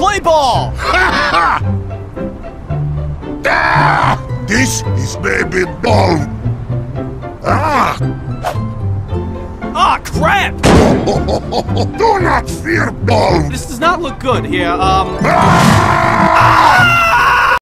Play ball! Ah, this is baby ball. Ah, Ah, crap! do not fear ball. This does not look good here. Um. Ah!